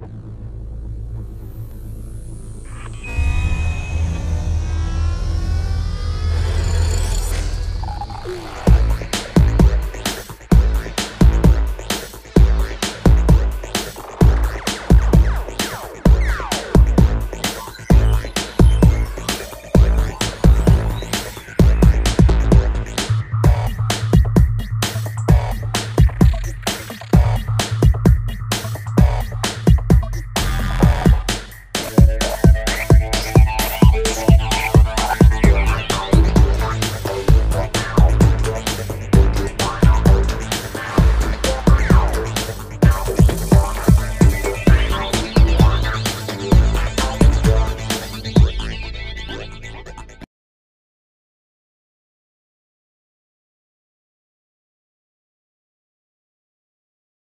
you